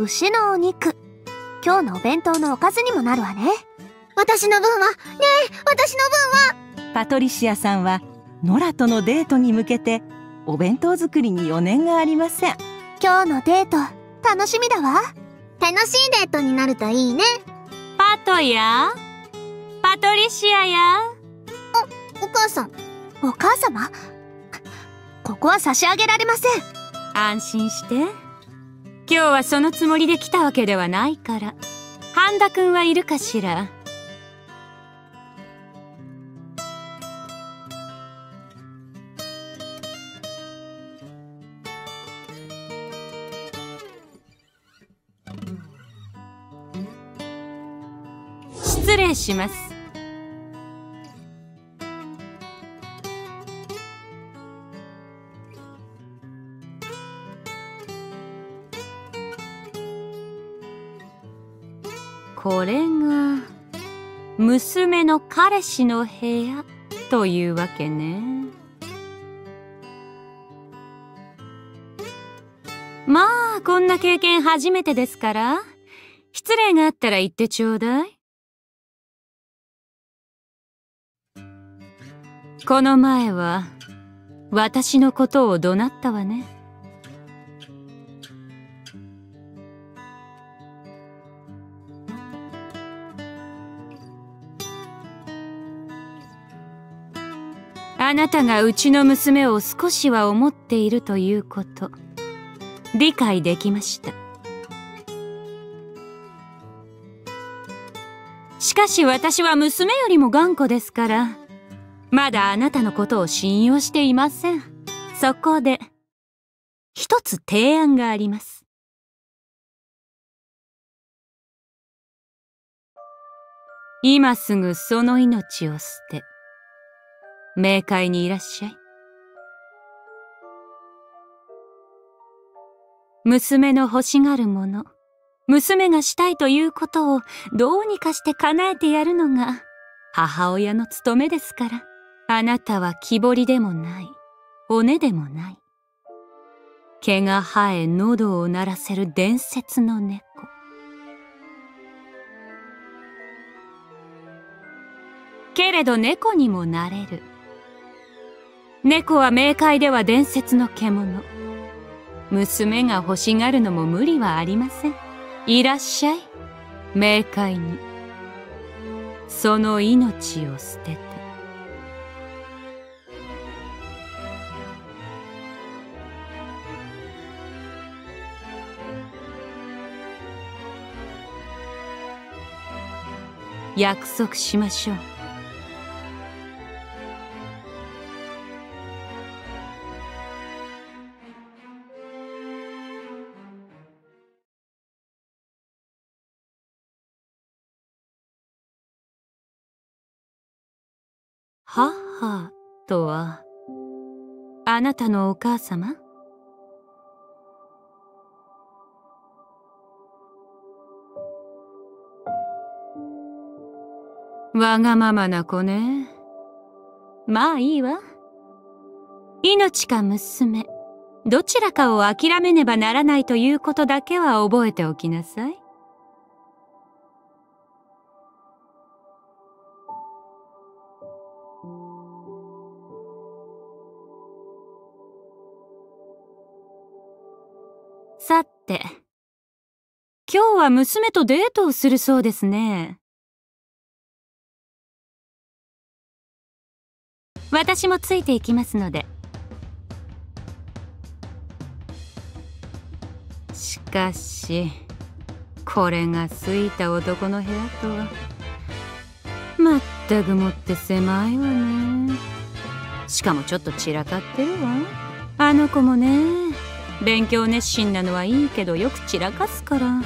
牛のお肉。今日のお弁当のおかずにもなるわね。私の分は、ねえ、私の分はパトリシアさんは、ノラとのデートに向けて、お弁当作りに余念がありません。今日のデート、楽しみだわ。楽しいデートになるといいね。パトや？パトリシアや？お、お母さん。お母様？ここは差し上げられません。安心して。今日はそのつもりで来たわけではないから。半田くんはいるかしら？失礼しますこれが娘の彼氏の部屋というわけね。まあこんな経験初めてですから。失礼があったら言ってちょうだい。この前は私のことを怒鳴ったわね。あなたがうちの娘を少しは思っているということ理解できましたしかし私は娘よりも頑固ですからまだあなたのことを信用していません。そこで、一つ提案があります。今すぐその命を捨て、冥界にいらっしゃい。娘の欲しがるもの、娘がしたいということをどうにかして叶えてやるのが母親の務めですから。あなたは木彫りでもない、骨でもない。毛が生え喉を鳴らせる伝説の猫。けれど猫にもなれる。猫は冥界では伝説の獣。娘が欲しがるのも無理はありません。いらっしゃい、冥界に。その命を捨てて。約束しましょうとはあなたのお母様？わがままな子ね。まあいいわ。命か娘、どちらかを諦めねばならないということだけは覚えておきなさい。は娘とデートをするそうですね。私もついていきますので。しかしこれが好いた男の部屋とはまったくもって狭いわね。しかもちょっと散らかってるわ。あの子もね勉強熱心なのはいいけどよく散らかすから。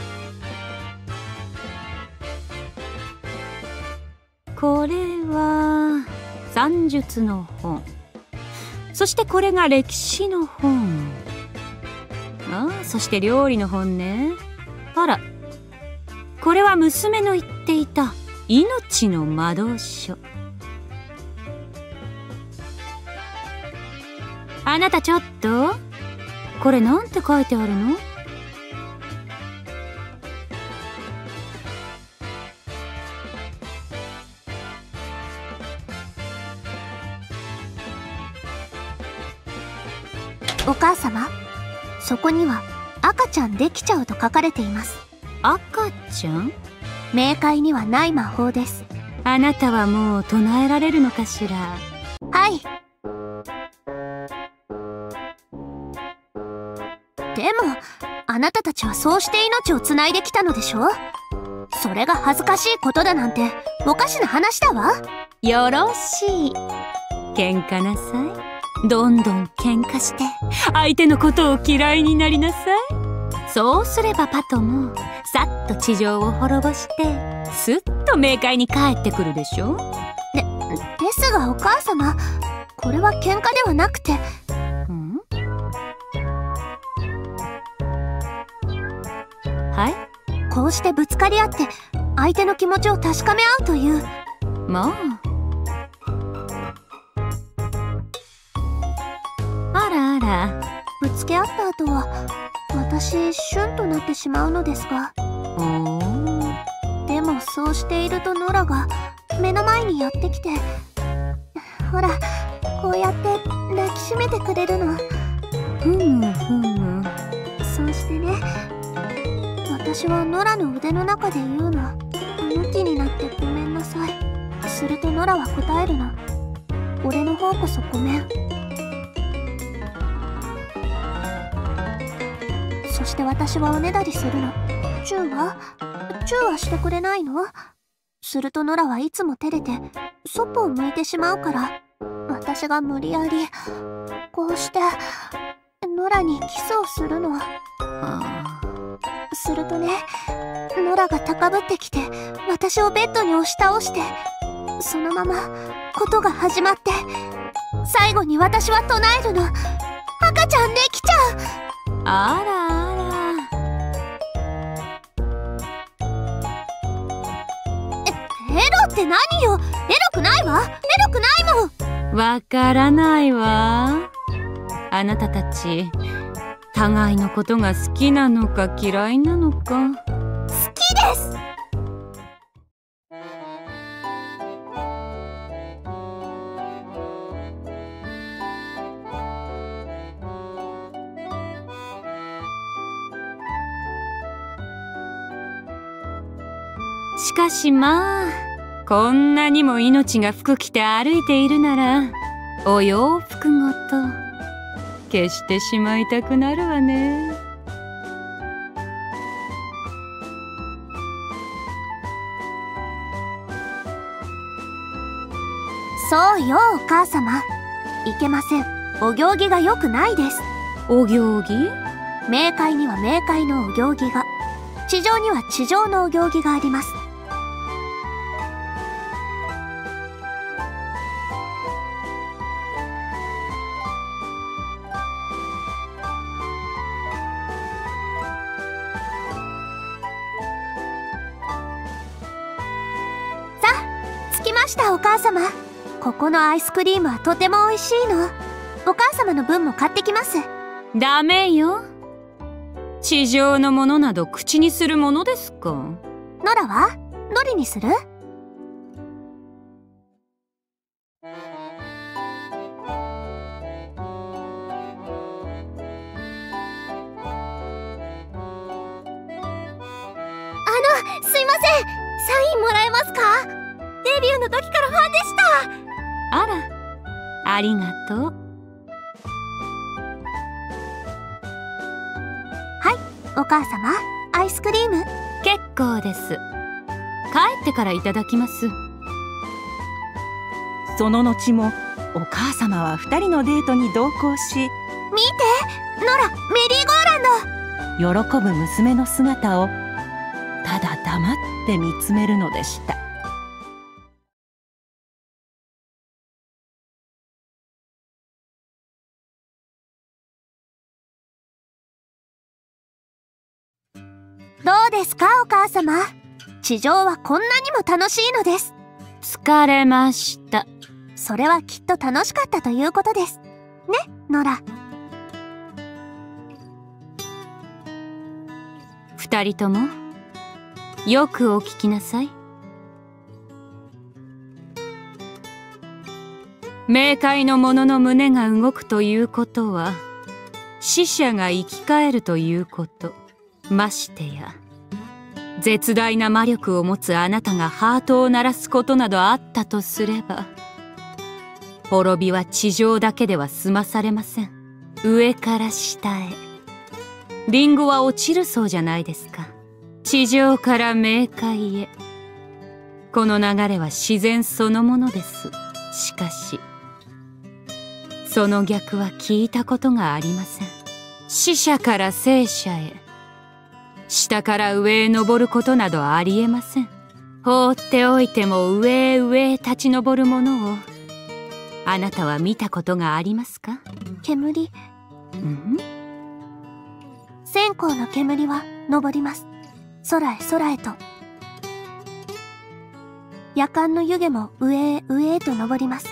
これは算術の本。そしてこれが歴史の本。ああそして料理の本ね。あら。これは娘の言っていた命の魔導書。あなたちょっとこれなんて書いてあるの？には赤ちゃんできちゃうと書かれています。赤ちゃん？冥界にはない魔法です。あなたはもう唱えられるのかしら？はい。でもあなたたちはそうして命をつないできたのでしょ？それが恥ずかしいことだなんておかしな話だわ。よろしい。喧嘩なさいどんどん喧嘩して相手のことを嫌いになりなさい。そうすればパトもさっと地上を滅ぼしてすっと冥界に帰ってくるでしょ。でですがお母様これは喧嘩ではなくてん？はい？こうしてぶつかり合って相手の気持ちを確かめ合うという。まああらあら。ぶつけ合った後は私シュンとなってしまうのですが。でもそうしているとノラが目の前にやってきてほらこうやって抱きしめてくれるの。ふむふむ。そうしてね私はノラの腕の中で言うの。向きになってごめんなさい。するとノラは答えるの。俺の方こそごめんそして私はおねだりするの。チューは？チューはしてくれないの？するとノラはいつも照れてそっぽを向いてしまうから。私が無理やりこうしてノラにキスをするの。するとねノラが高ぶってきて私をベッドに押し倒してそのままことが始まって最後に私は唱えるの。赤ちゃんできちゃう。あらって何よ？エロくないわ？エロくないもん。らわからないわ。あなたたち互いのことが好きなのか嫌いなのか。好きです。しかしまあこんなにも命が服着て歩いているならお洋服ごと消してしまいたくなるわね。そうよお母様。いけません。お行儀が良くないです。お行儀？冥界には冥界のお行儀が。地上には地上のお行儀がありますここのアイスクリームはとても美味しいの。お母様の分も買ってきます。ダメよ。地上のものなど口にするものですか？ノラは？どれにする？あのすいません。サインもらえますか？デビューの時からファンでしたあらありがとう。お母様アイスクリーム。結構です。帰ってからいただきます。その後もお母様は二人のデートに同行し見てノラメリーゴーランド。喜ぶ娘の姿をただ黙って見つめるのでした母様。地上はこんなにも楽しいのです。疲れました。それはきっと楽しかったということです。ねノラ。二人ともよくお聞きなさい。冥界の者の胸が動くということは死者が生き返るということ。ましてや絶大な魔力を持つあなたがハートを鳴らすことなどあったとすれば滅びは地上だけでは済まされません。上から下へ。リンゴは落ちるそうじゃないですか。地上から冥界へ。この流れは自然そのものです。しかしその逆は聞いたことがありません。死者から生者へ。下から上へ登ることなどありえません。放っておいても上へ上へ立ち上るものを。あなたは見たことがありますか？煙。うん？線香の煙は昇ります。空へ空へと。夜間の湯気も上へ上へと昇ります。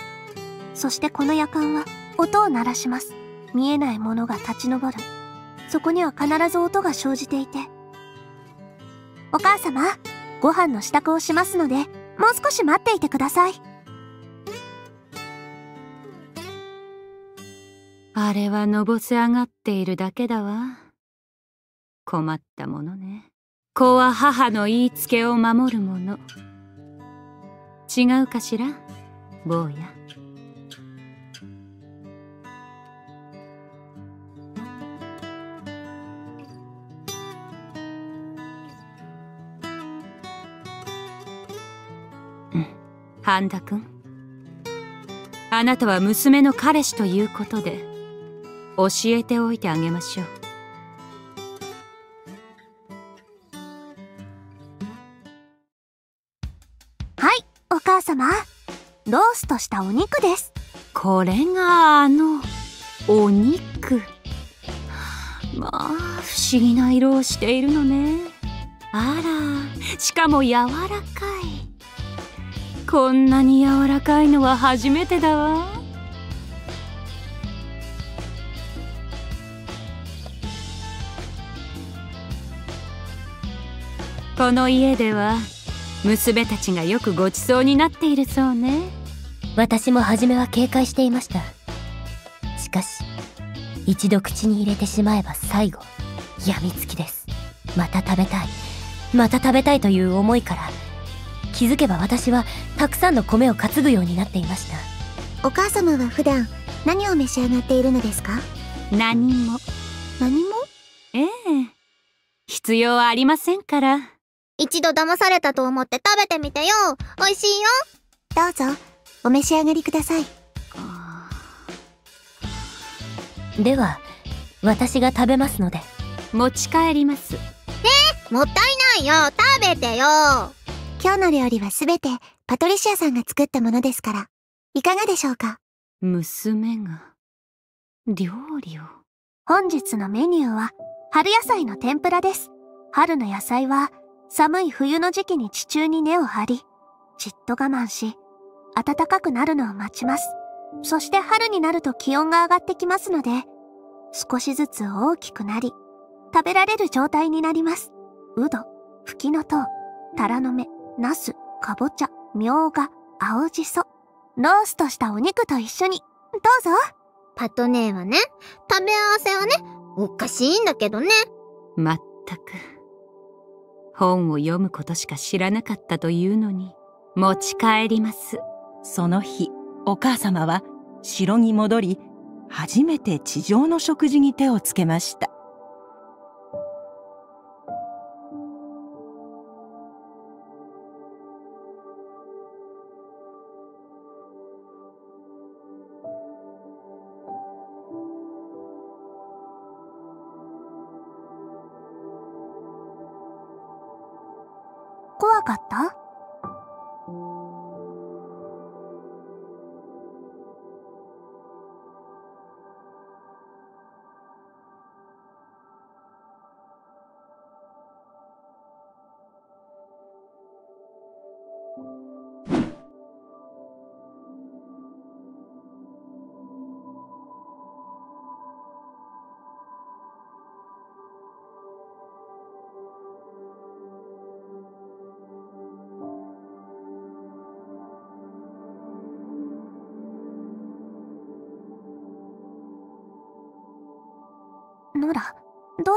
そしてこの夜間は音を鳴らします。見えないものが立ち上る。そこには必ず音が生じていてお母様ご飯の支度をしますのでもう少し待っていてください。あれはのぼせ上がっているだけだわ。困ったものね。子は母の言いつけを守るもの。違うかしら？坊や。半田君。あなたは娘の彼氏ということで教えておいてあげましょう。はいお母様。ローストしたお肉です。これがあのお肉。まあ不思議な色をしているのね。あらしかも柔らかいこんなに柔らかいのは初めてだわ。この家では娘たちがよくごちそうになっているそうね。私も初めは警戒していました。しかし一度口に入れてしまえば最後やみつきです。また食べたい。また食べたいという思いから気づけば私はたくさんの米を担ぐようになっていました。お母様は普段何を召し上がっているのですか？何も。何も？ええ。必要はありませんから。一度騙されたと思って食べてみてよ。美味しいよ。どうぞ。お召し上がりください。では私が食べますので。持ち帰ります。もったいないよ。食べてよ今日の料理はすべてパトリシアさんが作ったものですから。いかがでしょうか？娘が。料理を。本日のメニューは春野菜の天ぷらです。春の野菜は寒い冬の時期に地中に根を張りじっと我慢し暖かくなるのを待ちます。そして春になると気温が上がってきますので少しずつ大きくなり食べられる状態になります。うどふきのとうタラの芽ナスかぼちゃみょうが青じそ。ローストしたお肉と一緒に。どうぞ。パトネーはね食べ合わせはねおかしいんだけどね。まったく。本を読むことしか知らなかったというのに持ち帰ります。その日お母様は城に戻り初めて地上の食事に手をつけました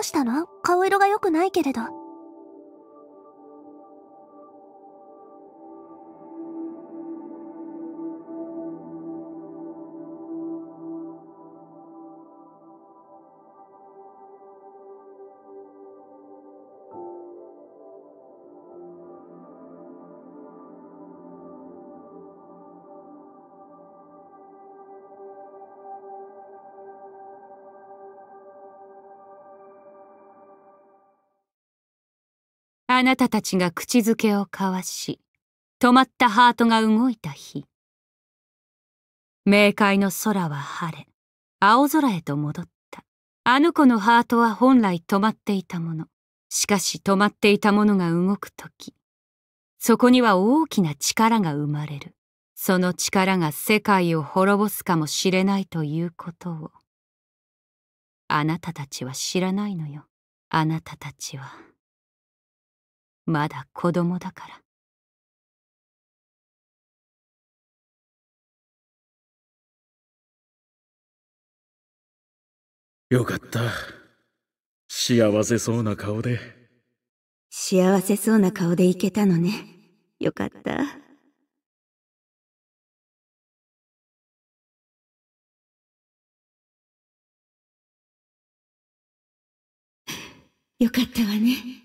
したの？顔色が良くないけれど。なたたちが口づけを交わし、止まったハートが動いた日。明快の空は晴れ、青空へと戻った。あの子のハートは本来止まっていたもの。しかし止まっていたものが動くとき、そこには大きな力が生まれる。その力が世界を滅ぼすかもしれないということを、あなたたちは知らないのよ。あなたたちは。まだ子供だから。よかった。幸せそうな顔で。幸せそうな顔でいけたのね。よかった。よかったわね。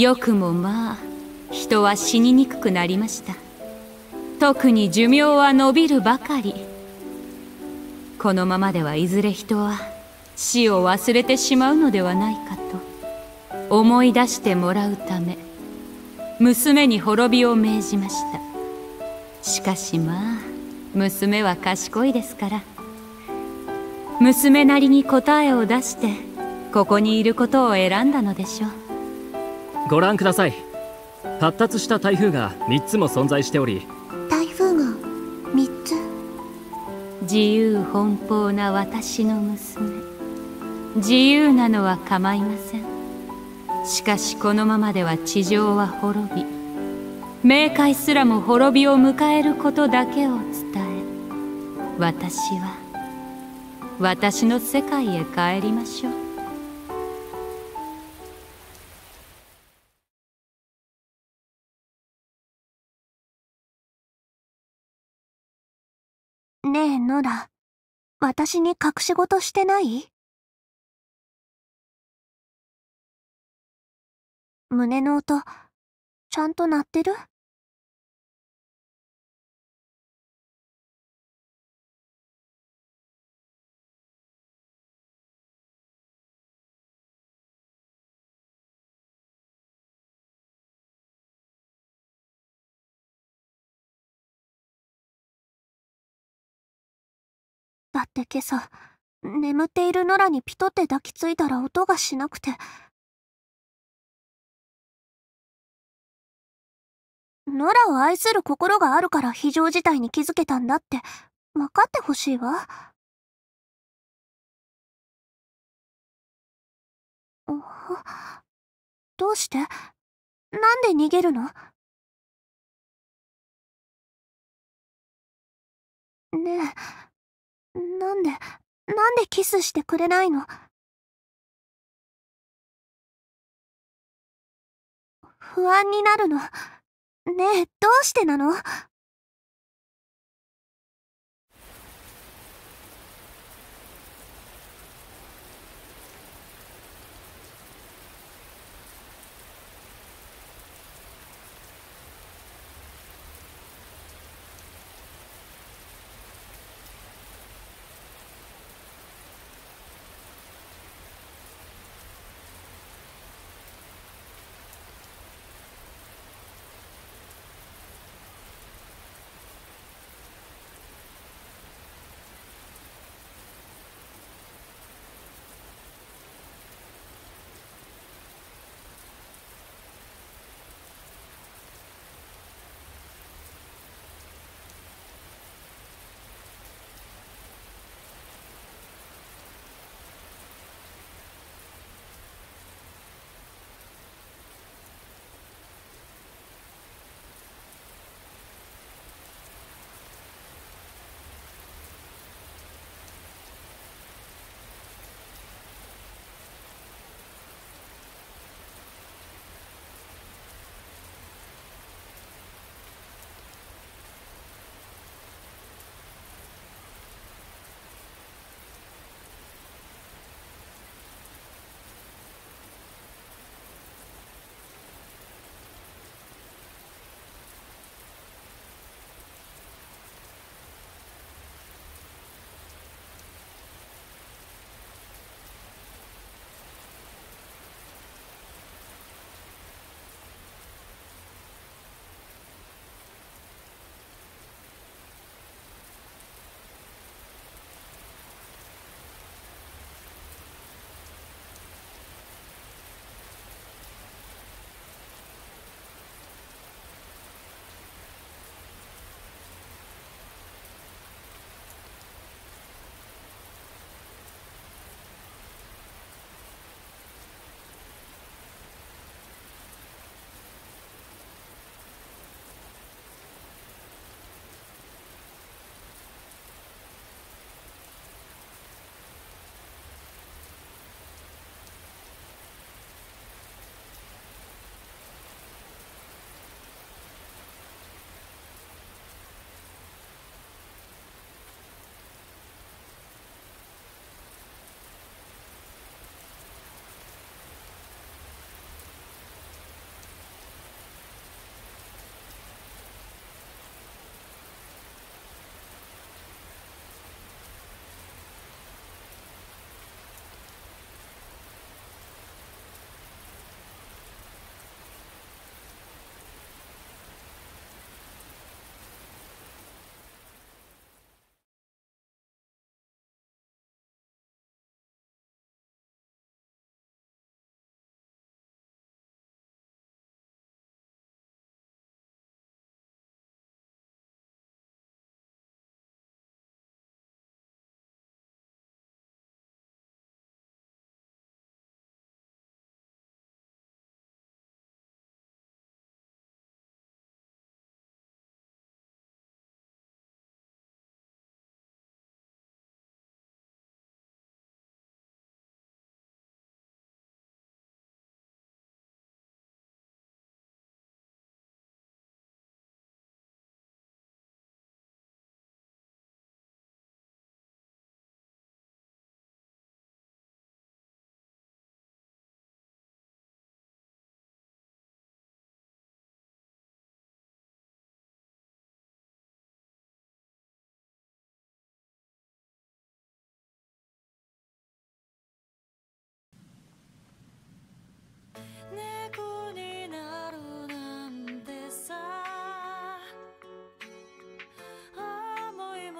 よくもまあ人は死ににくくなりました。特に寿命は伸びるばかり。このままではいずれ人は死を忘れてしまうのではないかと思い出してもらうため娘に滅びを命じました。しかしまあ娘は賢いですから娘なりに答えを出してここにいることを選んだのでしょう。ご覧ください。発達した台風が3つも存在しており台風が3つ。自由奔放な私の娘。自由なのは構いません。しかしこのままでは地上は滅び冥界すらも滅びを迎えることだけを伝え私は私の世界へ帰りましょう。私に隠し事してない？胸の音、ちゃんと鳴ってる？だって今朝、眠っているノラにピトって抱きついたら音がしなくて。ノラを愛する心があるから非常事態に気づけたんだって、分かってほしいわ。どうして？なんで逃げるの？ねえ、なんで、なんでキスしてくれないの？不安になるの。ねえ、どうしてなの？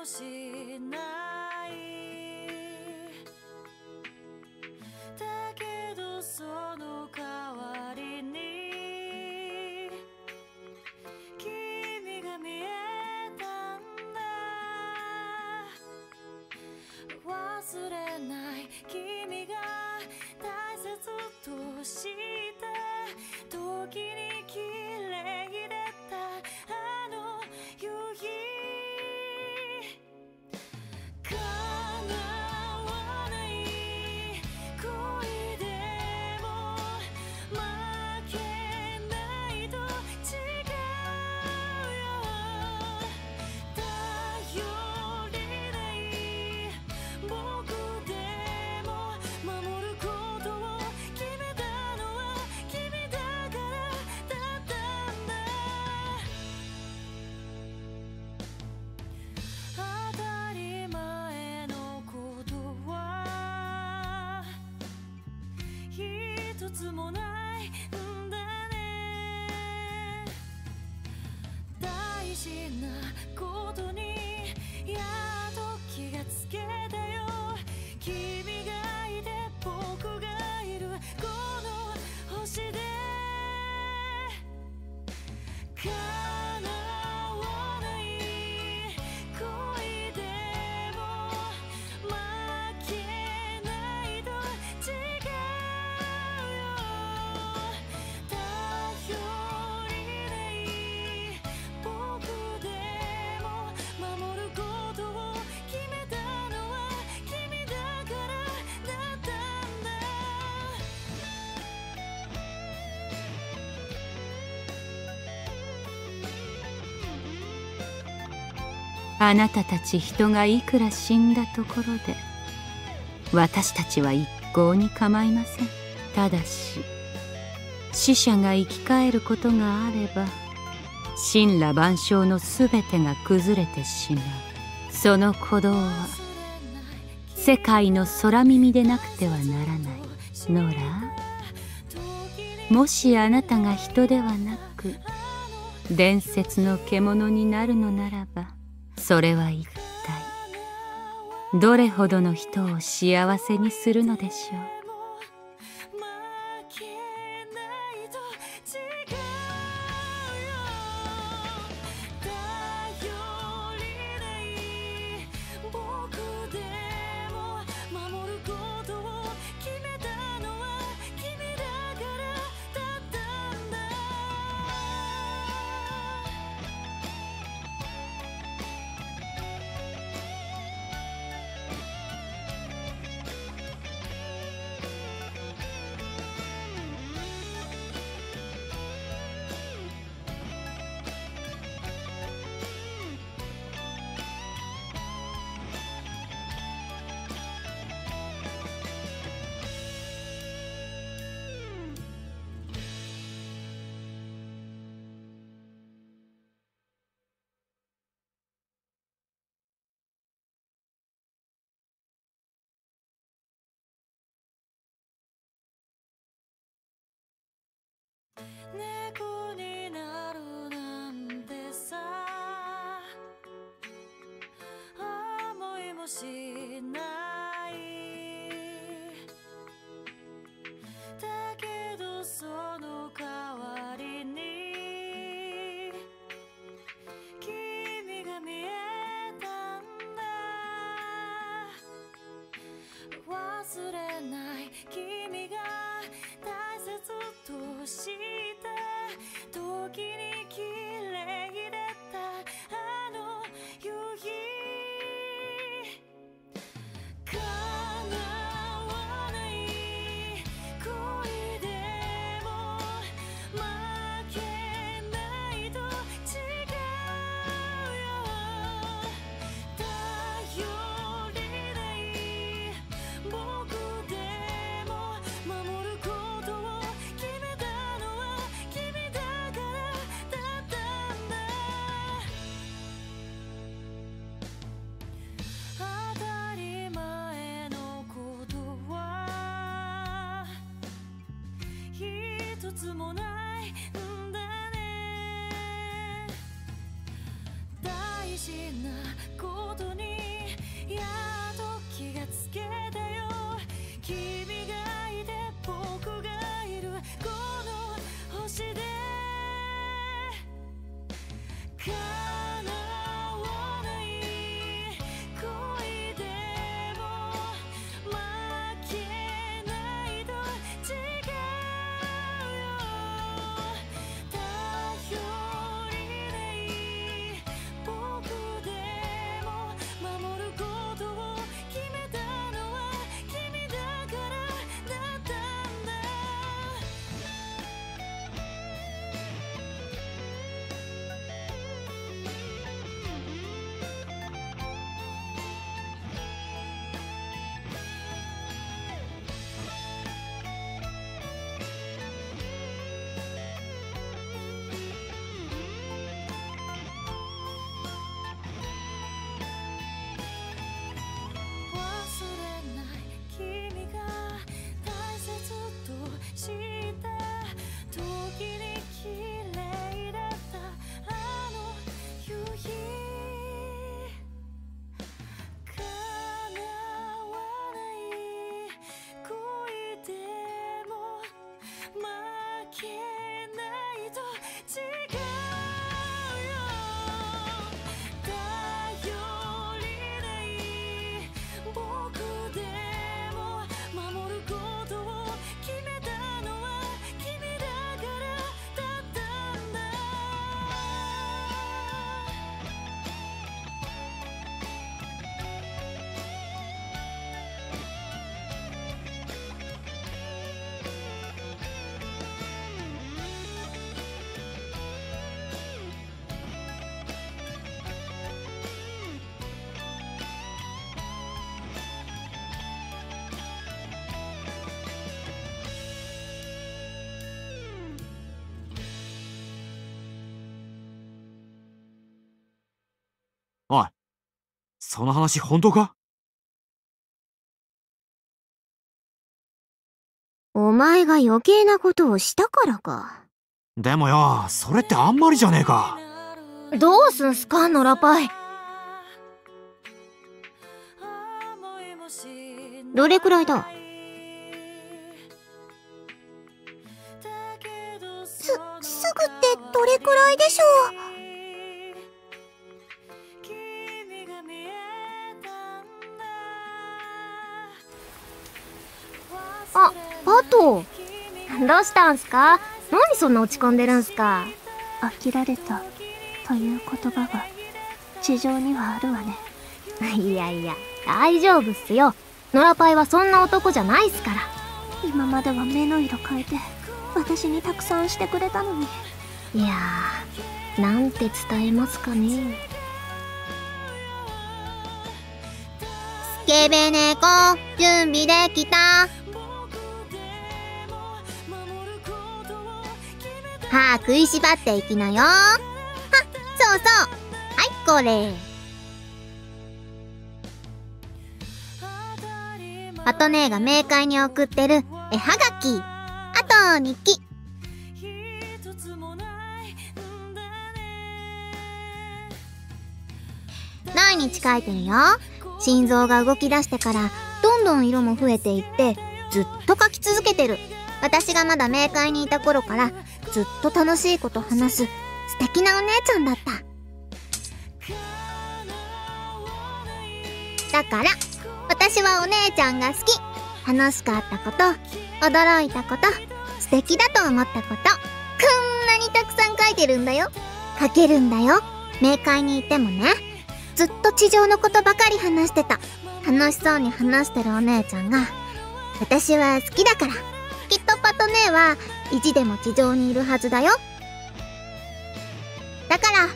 もしない。だけどその代わりに君が見えたんだ。忘れ一つもないんだね。大事なあなたたち人がいくら死んだところで私たちは一向に構いません。ただし死者が生き返ることがあれば神羅万象のすべてが崩れてしまう。その鼓動は世界の空耳でなくてはならない。ノラもしあなたが人ではなく伝説の獣になるのならそれは一体どれほどの人を幸せにするのでしょう？しない。だけどその代わりに君が見えたんだ。忘れ一つもないんだね。大事なことにやっと気がつけたよ。君がいて僕がいるこの星で。おい、その話本当か？お前が余計なことをしたからか。でもよ、それってあんまりじゃねえか。どうすんすか、ノラパイ。どれくらいだ？す、すぐってどれくらいでしょう？あ、パト。どうしたんすか？何そんな落ち込んでるんすか？飽きられたという言葉が地上にはあるわね いやいや、大丈夫っすよ。ノラパイはそんな男じゃないっすから。今までは目の色変えて私にたくさんしてくれたのにいやー、なんて伝えますかね。スケベ猫、準備できた。歯食いしばっていきなよ。は、そうそう。はい、これ。あとねが冥界に送ってる絵はがき。あと日記。毎日書いてるよ。心臓が動き出してから、どんどん色も増えていって、ずっと書き続けてる。私がまだ冥界にいた頃から、ずっと楽しいこと話す、素敵なお姉ちゃんだった。だから、私はお姉ちゃんが好き。楽しかったこと、驚いたこと、素敵だと思ったこと、こんなにたくさん書いてるんだよ。書けるんだよ。冥界にいてもね。ずっと地上のことばかり話してた。楽しそうに話してるお姉ちゃんが、私は好きだから、きっとパト姉は、意地でも地上にいるはずだよ。だから、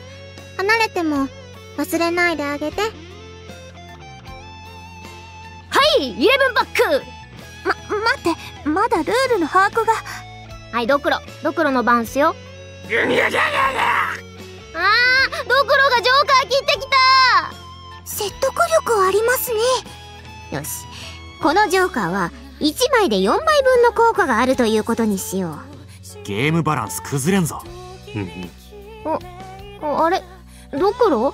離れても、忘れないであげて。はいイレブンバックま、待ってまだルールの把握がはい、ドクロ。ドクロの番っすよ。あー、ドクロがジョーカー切ってきた説得力ありますね。よし。このジョーカーは、1枚で4枚分の効果があるということにしよゲームバランス崩れんぞ。うんうん。う。あれ？ドクロ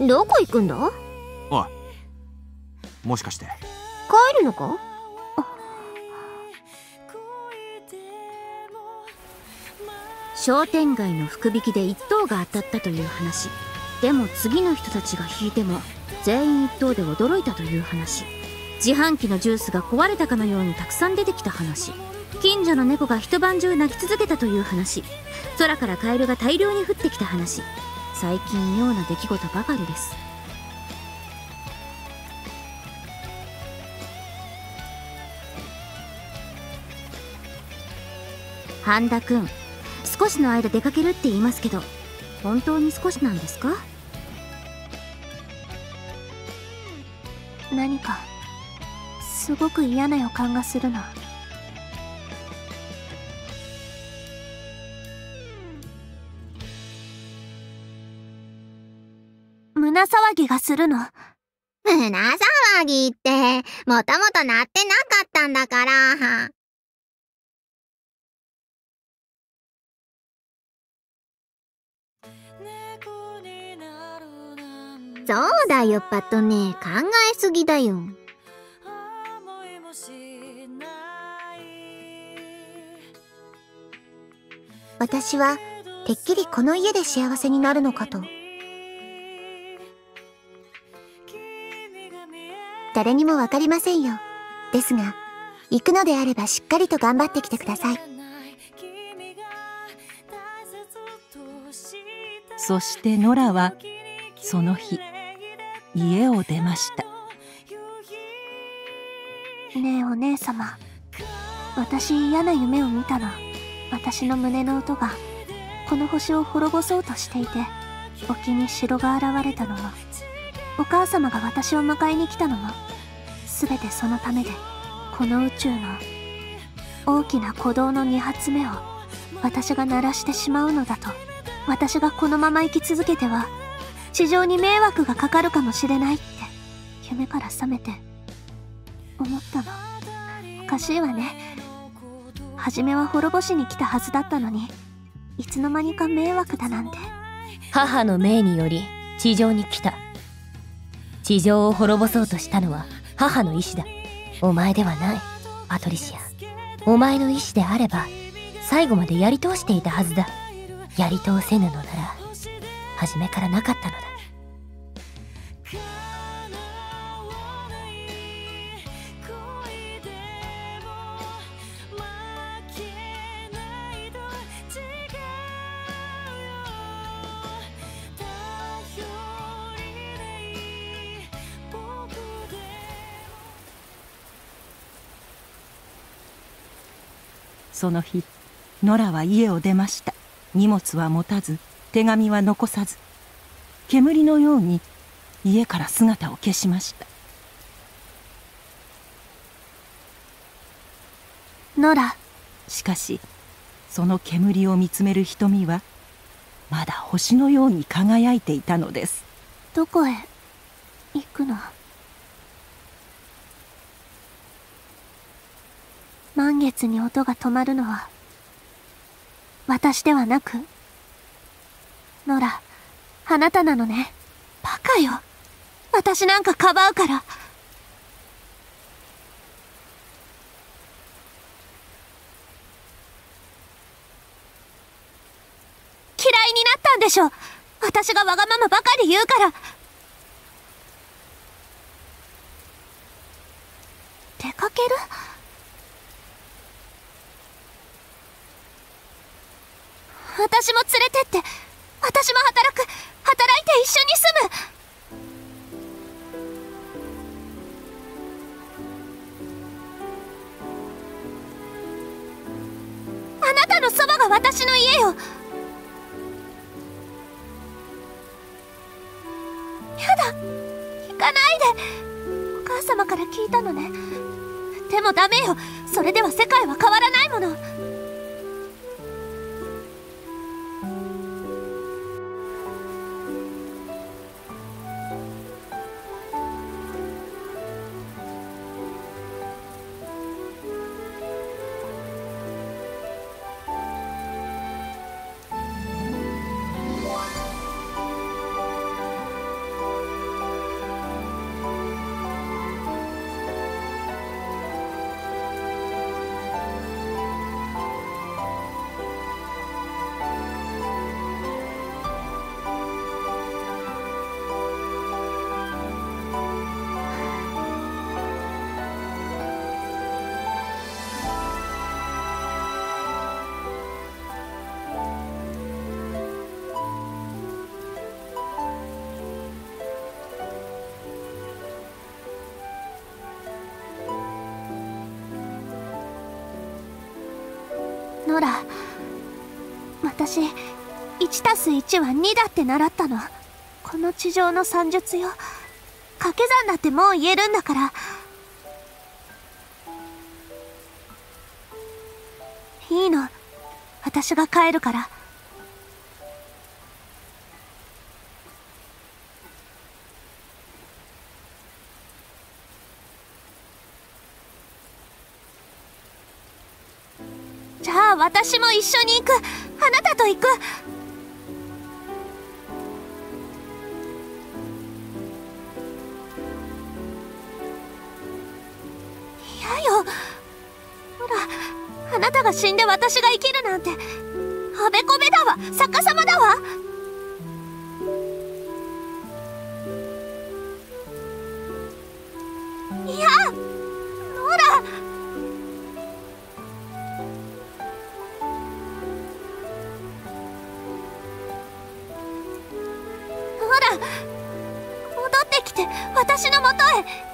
どこ行くんだ？おい、もしかして、帰るのか？商店街の福引きで1等が当たったという話。でも次の人たちが引いても全員1等で驚いたという話自販機のジュースが壊れたかのようにたくさん出てきた話。近所の猫が一晩中泣き続けたという話。空からカエルが大量に降ってきた話。最近妙な出来事ばかりです。半田くん少しの間出かけるって言いますけど本当に少しなんですか？何かすごく嫌な予感がするな胸騒ぎがするの？胸騒ぎってもともと鳴ってなかったんだからそうだよ、パッとね。考えすぎだよ。私はてっきりこの家で幸せになるのかと。誰にもわかりませんよ。ですが行くのであればしっかりと頑張ってきてください。そしてノラはその日家を出ました。ねえお姉様。私嫌な夢を見たの私の胸の音がこの星を滅ぼそうとしていて沖に城が現れたのもお母様が私を迎えに来たのも全てそのためでこの宇宙の大きな鼓動の2発目を私が鳴らしてしまうのだと私がこのまま生き続けては地上に迷惑がかかるかもしれないって夢から覚めて思ったの。おかしいわね。初めは滅ぼしに来たはずだったのにいつの間にか迷惑だなんて。母の命により地上に来た。地上を滅ぼそうとしたのは母の意志だ。お前ではないパトリシア。お前の意志であれば最後までやり通していたはずだ。やり通せぬのなら初めからなかったのだ。その日ノラは家を出ました。荷物は持たず手紙は残さず煙のように家から姿を消しました。ノラしかしその煙を見つめる瞳はまだ星のように輝いていたのです。どこへ行くの？満月に音が止まるのは私ではなくノラあなたなのね。バカよ。私なんかかばうから。嫌いになったんでしょ。私がわがままばかり言うから。出かける？私も連れてって私も働く働いて一緒に住む。あなたのそばが私の家よ。やだ。行かないで。お母様から聞いたのね。でもダメよ。それでは世界は変わらないもの。1たす1は2だって習ったの。この地上の算術よ。掛け算だってもう言えるんだから。いいの。私が帰るから。じゃあ私も一緒に行く。あなたと行く。死んで私が生きるなんて。あべこべだわ。逆さまだわ。いやノラ戻ってきて私のもとへ。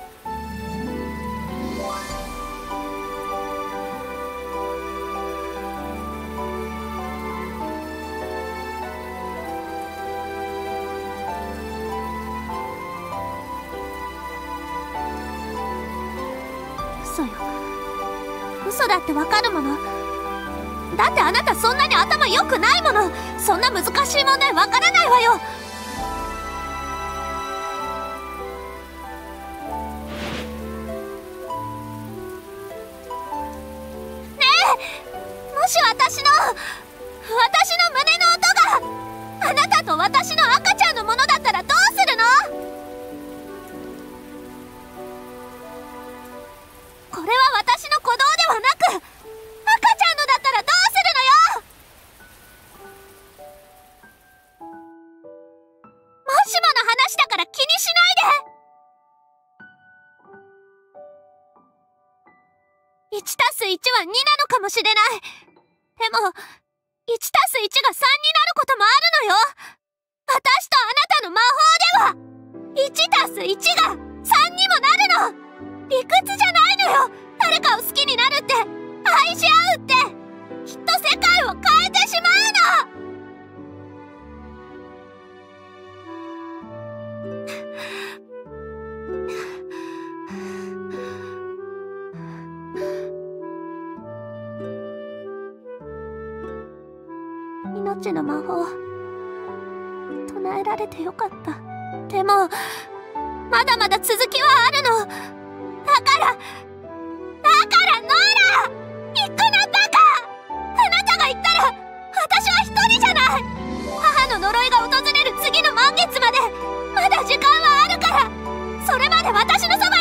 ってわかるもの？だってあなたそんなに頭良くないもの。そんな難しい問題わからないわよ。今月まで。まだ時間はあるから。それまで私のそば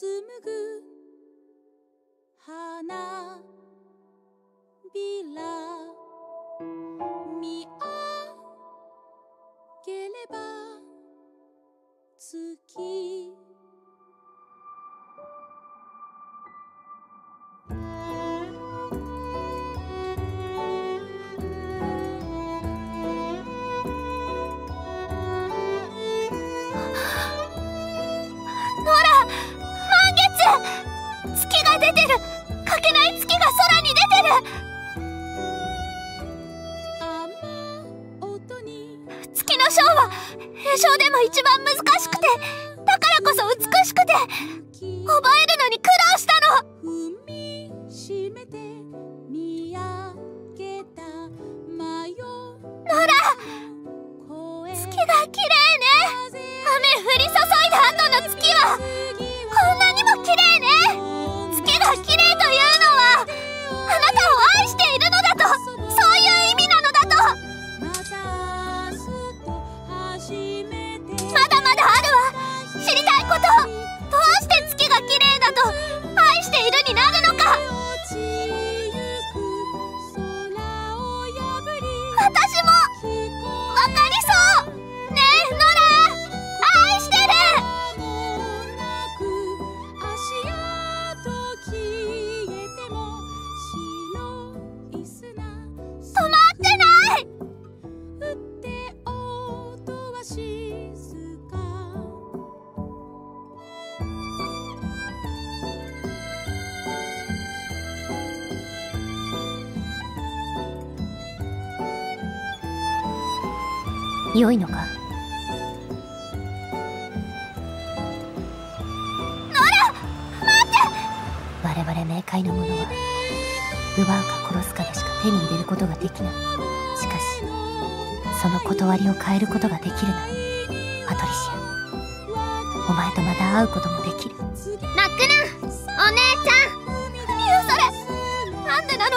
紡ぐ花びら。見上げれば月が出てる。かけない月が空に出てる。月の章は平章でも一番難しくてだからこそ美しくて覚えるのに苦労したの。ノラ月が綺麗ね。雨降り注いだ後の月は良いのか？我々冥界のものは奪うか殺すかでしか手に入れることができない。しかしその断りを変えることができるならパトリシアお前とまた会うこともできる。泣くなお姉ちゃん。ミーそれ？なんでなの？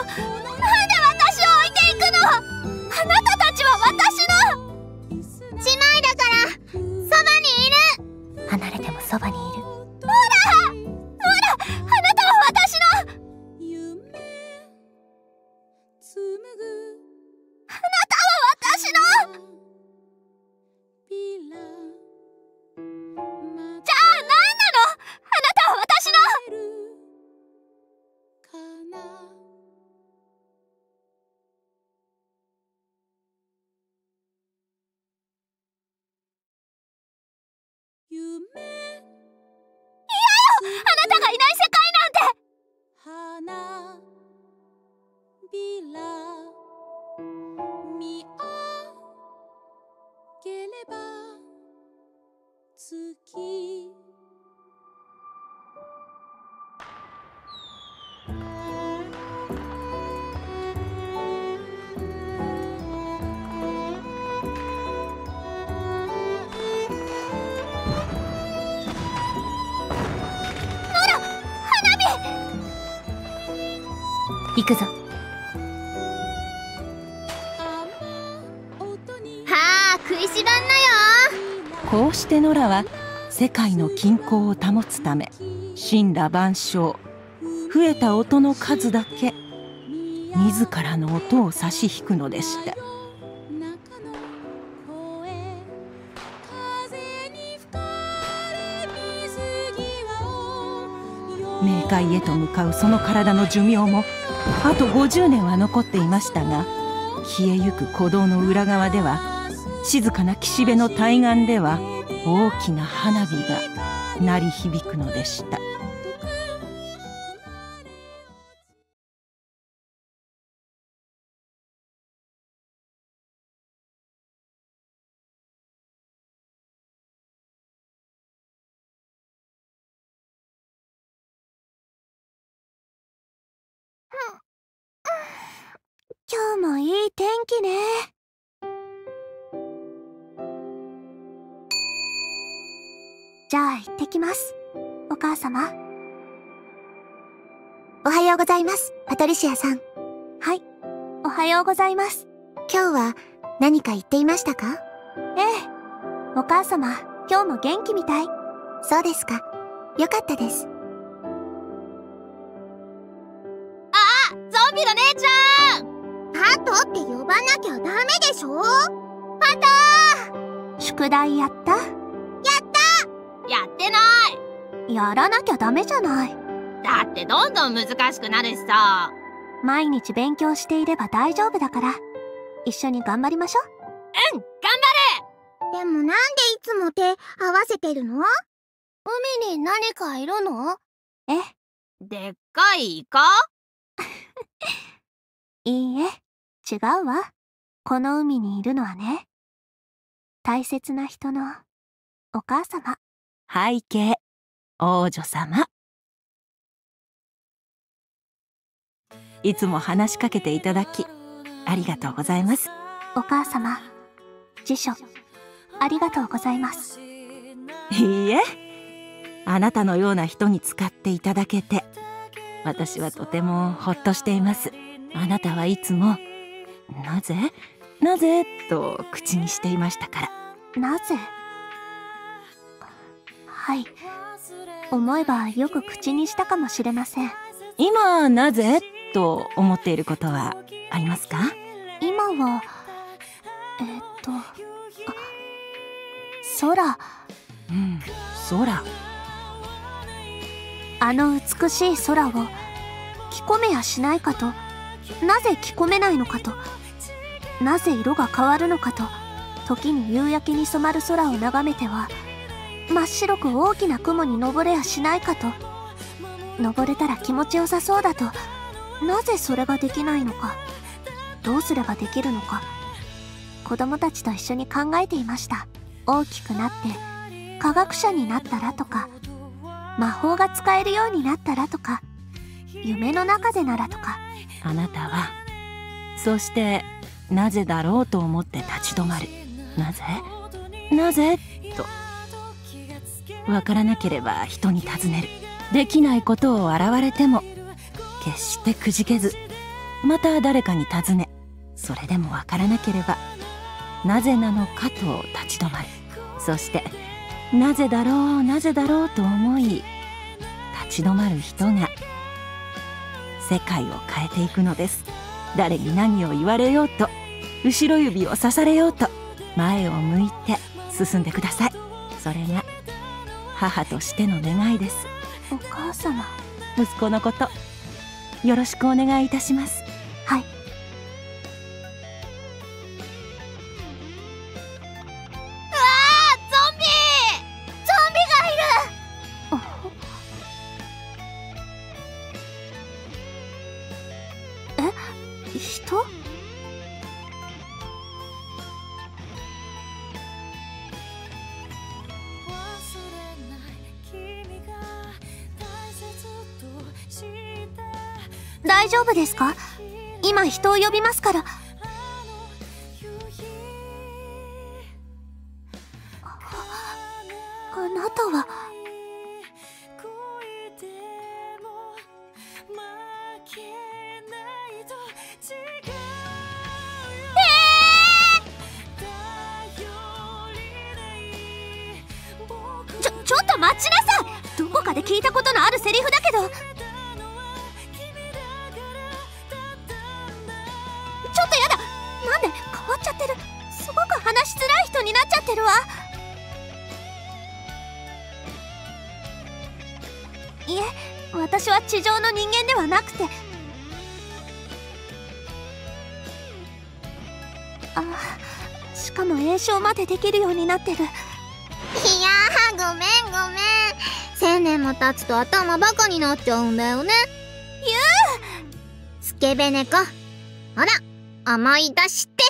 行くぞ。はあ食いしばんなよ。こうしてノラは世界の均衡を保つため神羅万象増えた音の数だけ自らの音を差し引くのでした。冥界へと向かうその体の寿命もあと50年は残っていましたが消えゆく鼓動の裏側では静かな岸辺の対岸では大きな花火が鳴り響くのでした。天気ね。じゃあ行ってきます。お母様。おはようございます。パトリシアさん。はい。おはようございます。今日は何か言っていましたか？ええ。お母様今日も元気みたい。そうですか。よかったですなきゃダメでしょ？宿題やった？やってない！やらなきゃダメじゃない。だってどんどん難しくなるしさ。毎日勉強していれば大丈夫だから。一緒に頑張りましょう。ん！頑でもなんでいつも手合わせてるの？海に何かいるの？うえ？でっかいイカ？いいえ違うわ。この海にいるのはね。大切な人のお母様。背景。王女様。いつも話しかけていただきありがとうございます。お母様辞書ありがとうございます。いいえ。あなたのような人に使っていただけて私はとてもほっとしています。あなたはいつもなぜ？なぜ？と口にしていましたから。なぜ？はい。思えばよく口にしたかもしれません。今なぜ？と思っていることはありますか？今はえーっとあ空。うん空。あの美しい空を着込めやしないかとなぜ着込めないのかと。なぜ色が変わるのかと。時に夕焼けに染まる空を眺めては真っ白く大きな雲に登れやしないかと。登れたら気持ちよさそうだと。なぜそれができないのか。どうすればできるのか。子供たちと一緒に考えていました。大きくなって科学者になったらとか。魔法が使えるようになったらとか。夢の中でならとか。あなたは。そしてなぜだろうと思って立ち止まる。なぜ？なぜ？と。わからなければ人に尋ねる。できないことを洗われても決してくじけず。また誰かに尋ねそれでもわからなければなぜなのかと立ち止まる。そしてなぜだろうなぜだろうと思い立ち止まる人が世界を変えていくのです。誰に何を言われようと後ろ指を刺されようと前を向いて進んでください。それが母としての願いです。お母様。息子のことよろしくお願いいたします夫ですか？今人を呼びますから。あなたは？ちょちょっと待ちなさい！どこかで聞いたことのあるセリフだけど。わいえ私は地上の人間ではなくて。あしかも炎症までできるようになってる。いやーごめんごめん。千年も経つと頭バカになっちゃうんだよね。ゆうスケベ猫。ほら思い出して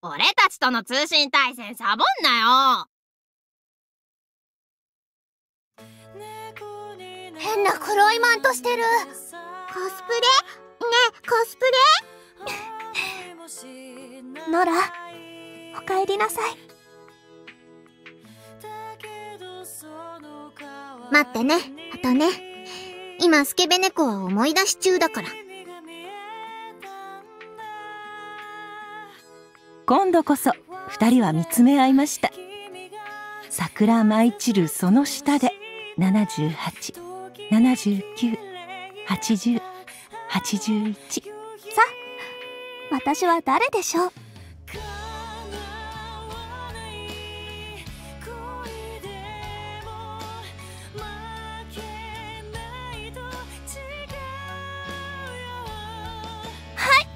俺たちとの通信対戦サボんなよ。変な黒いマントしてる。コスプレ？ねえコスプレ？ノラおかえりなさい。待ってねあとね。今スケベ猫は思い出し中だから。今度こそ二人は見つめ合いました。桜舞い散るその下で。78798081さあ私は誰でしょう？はい。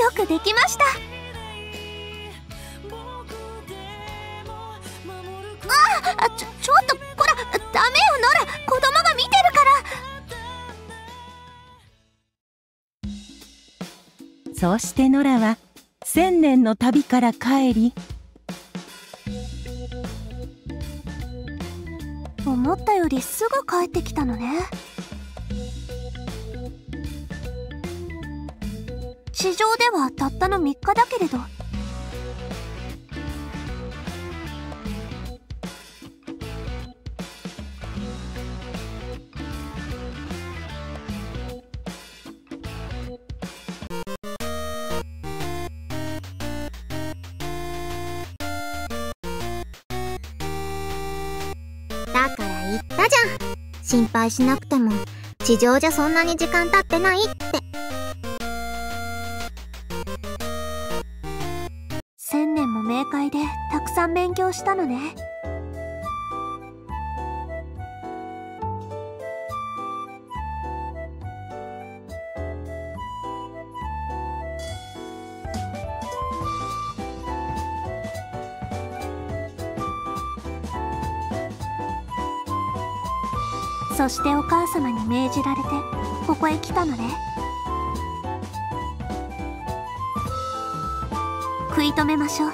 よくできましたそうしてノラは千年の旅から帰り思ったよりすぐ帰ってきたのね。地上ではたったの3日だけれど心配しなくても地上じゃそんなに時間経ってないって。千年も冥界でたくさん勉強したのね。そしてお母様に命じられてここへ来たのね。食い止めましょう。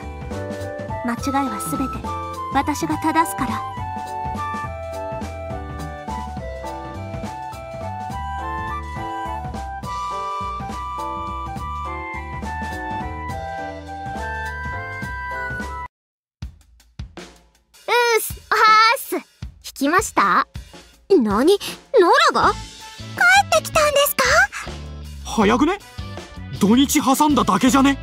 間違いは全て私が正すから。早くね？土日挟んだだけじゃね？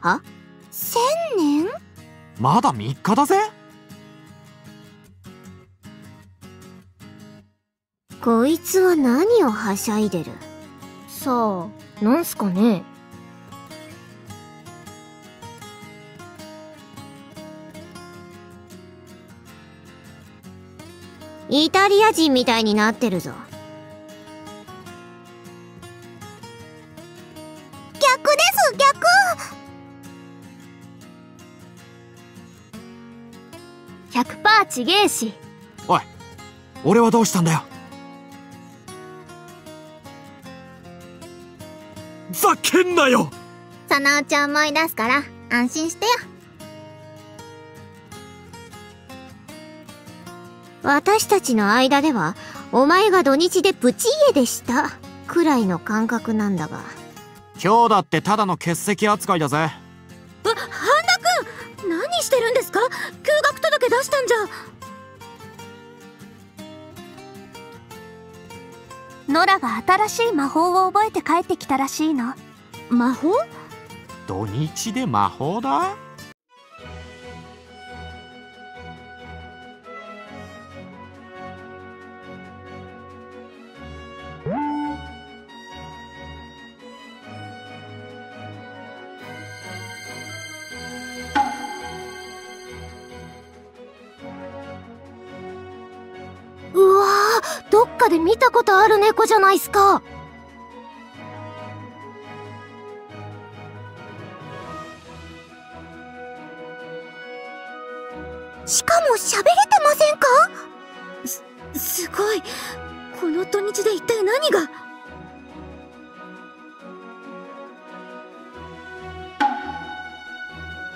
は千年？まだ3日だぜ。こいつは何をはしゃいでる？さあなんすかね？イタリア人みたいになってるぞ。逆です逆。100%ちげえし。おい俺はどうしたんだよ。ざけんなよ。そのうち思い出すから安心してよ私たちの間ではお前が土日でプチ家でした。くらいの感覚なんだが。今日だってただの欠席扱いだぜ。わ半田君何してるんですか？休学届出したんじゃ。ノラが新しい魔法を覚えて帰ってきたらしいの。魔法？土日で魔法だ？見たことある猫じゃないっすか。しかも喋れてませんか？すすごい。この土日で一体何が？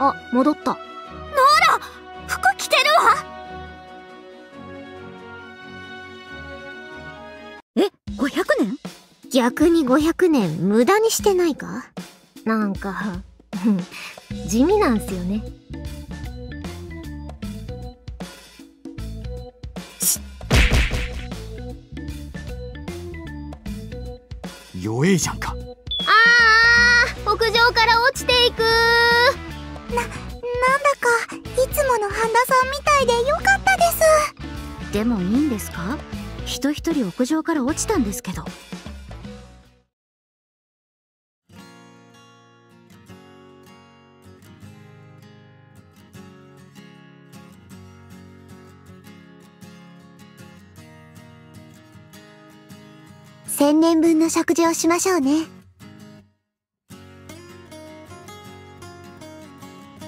あ戻った500年無駄にしてないか？なんか 地味なんすよね。弱えじゃんか。あー屋上から落ちていく。な、なんだかいつもの半田さんみたいでよかったです。でもいいんですか？人一人屋上から落ちたんですけど千年分の食事をしましょうね。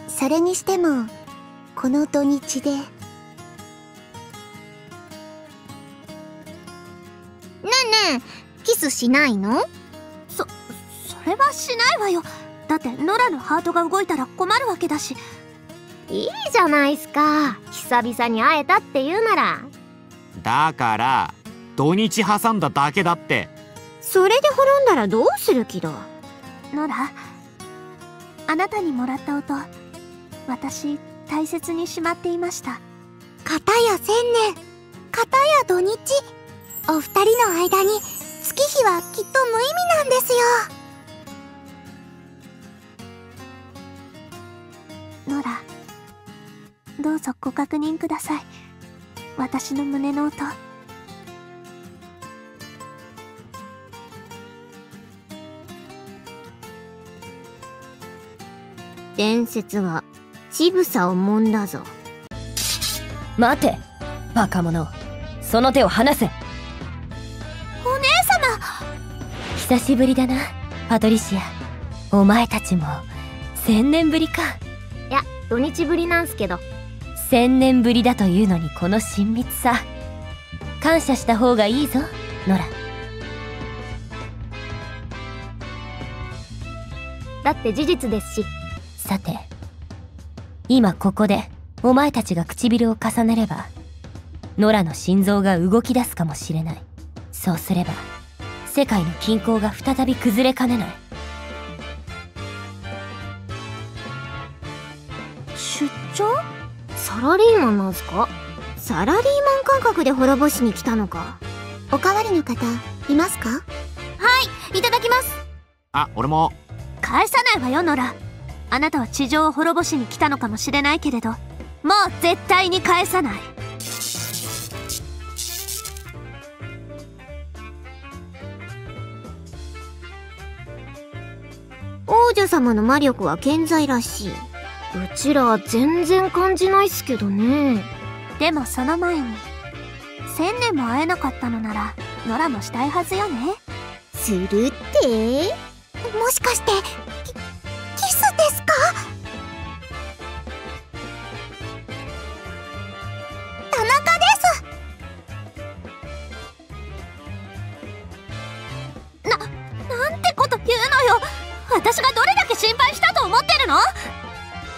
それにしてもこの土日で。ねえねえキスしないの？そそれはしないわよ。だってノラのハートが動いたら困るわけだし。いいじゃないっすか。久々に会えたって言うなら。だから土日挟んだだけだって。それで滅んだらどうする気だ？ノラあなたにもらった音私大切にしまっていました。片や千年。片や土日。お二人の間に月日はきっと無意味なんですよ。ノラどうぞご確認ください。私の胸の音伝説は乳房を揉んだぞ。待てバカ者。その手を離せ。お姉様。久しぶりだなパトリシア。お前たちも千年ぶりか。いや土日ぶりなんすけど。千年ぶりだというのにこの親密さ。感謝した方がいいぞノラ。だって事実ですしさて今ここでお前たちが唇を重ねればノラの心臓が動き出すかもしれない。そうすれば世界の均衡が再び崩れかねない。出張？そラリーマンなんすか？サラリーマン感覚で滅ぼしに来たのか。おかわりの方いますか？はいいただきます。あ俺も。返さないわよノラあなたは地上を滅ぼしに来たのかもしれないけれどもう絶対に返さない。王女様の魔力は健在らしい。うちら全然感じないっすけどね。でもその前に千年も会えなかったのならノラもしたいはずよね。するって？もしかして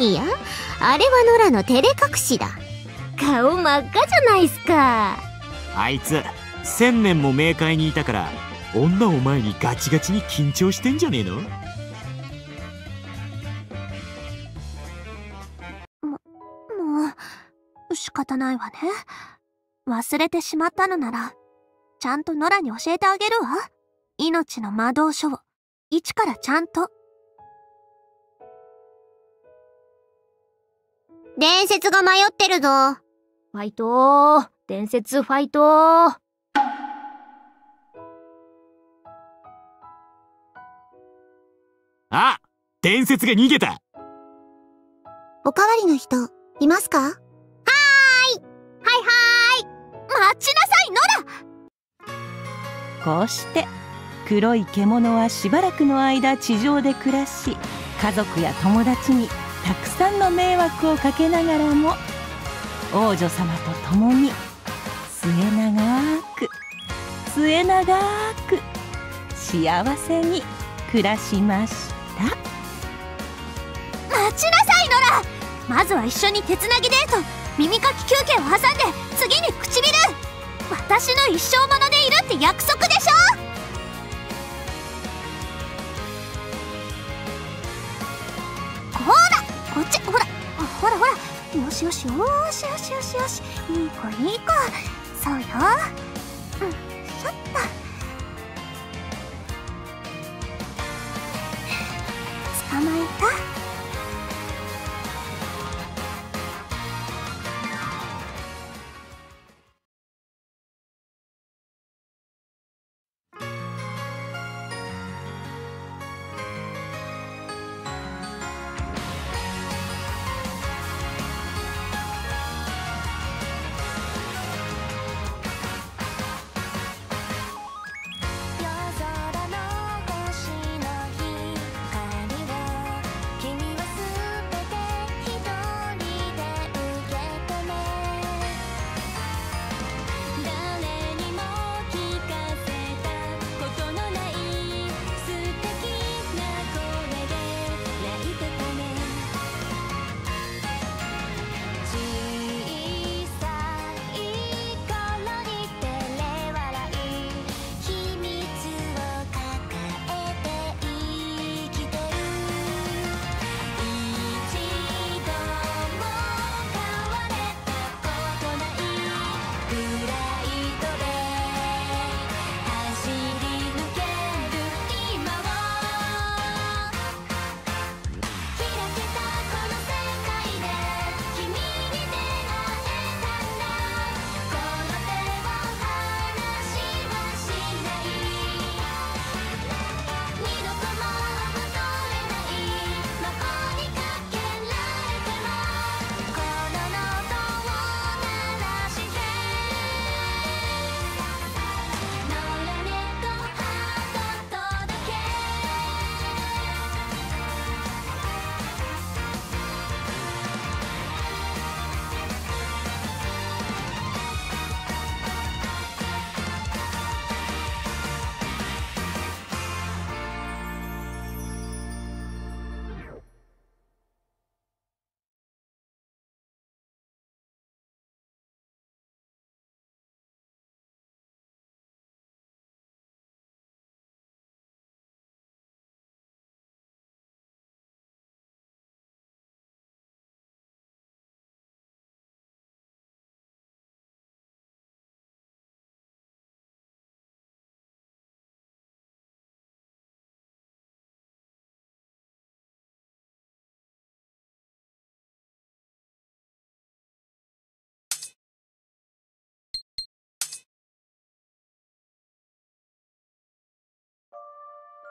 いやあれはノラの照れ隠しだ。顔真っ赤じゃないっすか。あいつ千年も冥界にいたから女を前にガチガチに緊張してんじゃねえの？もう仕方ないわね。忘れてしまったのならちゃんとノラに教えてあげるわ。命の魔導書を一からちゃんと伝説が迷ってるぞ。ファイトー。伝説ファイトー。あ伝説が逃げた。おかわりの人いますか？はーい。はいはい。待ちなさいノラこうして黒い獣はしばらくの間地上で暮らし家族や友達にたくさんの迷惑をかけながらも王女様と共に末永く末永く幸せに暮らしました。待ちなさいノラ。まずは一緒に手つなぎデート。耳かき休憩を挟んで次に唇。私の一生ものでいるって約束でしょ。よしよしよしよし。よしよしいい子いい子そうよ。うんしょっと捕まえた。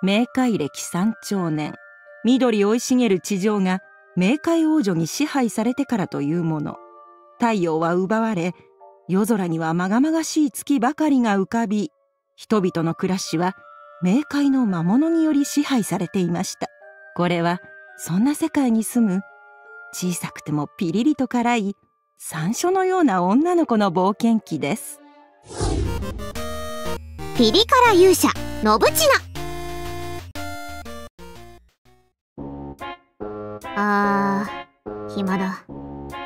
冥界歴三兆年。緑生い茂る地上が冥界王女に支配されてからというもの。太陽は奪われ夜空にはまがまがしい月ばかりが浮かび人々の暮らしは冥界の魔物により支配されていました。これはそんな世界に住む小さくてもピリリと辛い山椒のような女の子の冒険記です。ピリ辛勇者ノブチあー暇だ。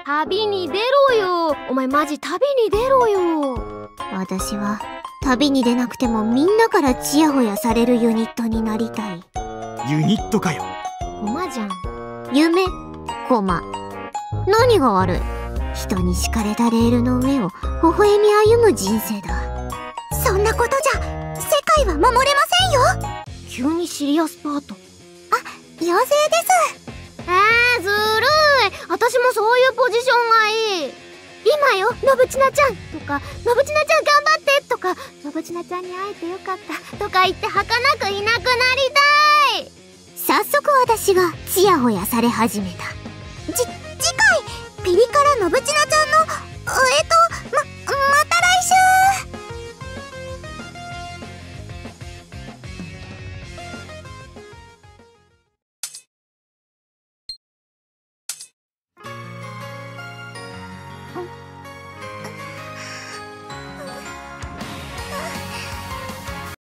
旅に出ろよ。お前マジ旅に出ろよ。私は旅に出なくてもみんなからチヤホヤされるユニットになりたい。ユニットかよ。コマじゃん。夢？コマ。何が悪い？人に敷かれたレールの上を微笑み歩む人生だ。そんなことじゃ世界は守れませんよ。急にシリアスパート。妖精です。えー、ずるい。私もそういうポジションがいい。今よ信千奈ちゃん。とか信千奈ちゃん頑張って。とか信千奈ちゃんに会えてよかった。とか言って儚くいなくなりたい。早速私がちやほやされ始めた。じ次回ピリ辛信千奈ちゃんのえっとままた来週。